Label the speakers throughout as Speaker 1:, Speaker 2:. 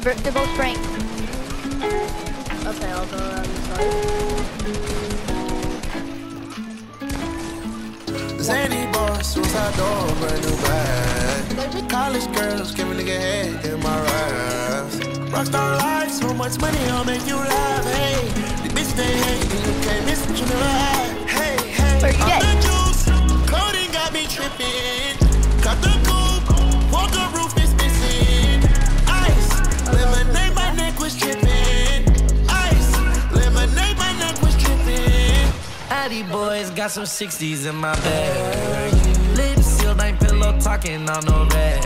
Speaker 1: They're, they're both spraying.
Speaker 2: Okay, I'll go around this side.
Speaker 3: Zany boy, suicide door, brand new bag. College girls, give a nigga head in my raps. Rockstar life, so much money, I'll make you laugh.
Speaker 4: Addy boys got some 60s in my bag. Lips sealed, ain't pillow talking on no rag.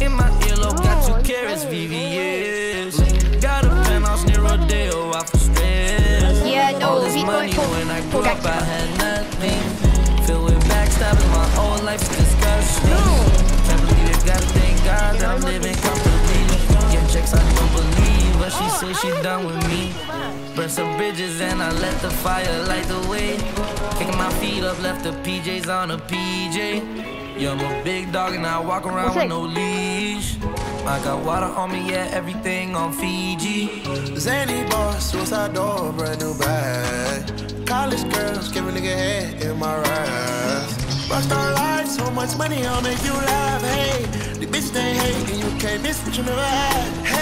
Speaker 4: In my earlobe, got two carats, VVS. Got a penthouse near Rodeo, out for stress.
Speaker 1: Yeah, no,
Speaker 4: All this money when I grew up, I had nothing. Filled with backstabbing, my whole she done with me. Burn some bridges and I let the fire light the way. Kicking my feet up, left the PJs on a PJ. Yeah, I'm a big dog and I walk around
Speaker 1: What's
Speaker 4: with
Speaker 1: it?
Speaker 4: no leash. I got water on me, yeah, everything on Fiji.
Speaker 3: Zany boy, suicide door, brand new bag. College girls, give a nigga head in my raps. Rockstar life, so much money, I'll make you laugh. Hey, the bitch they hate, and you can't miss what you never had. Hey, hey, off the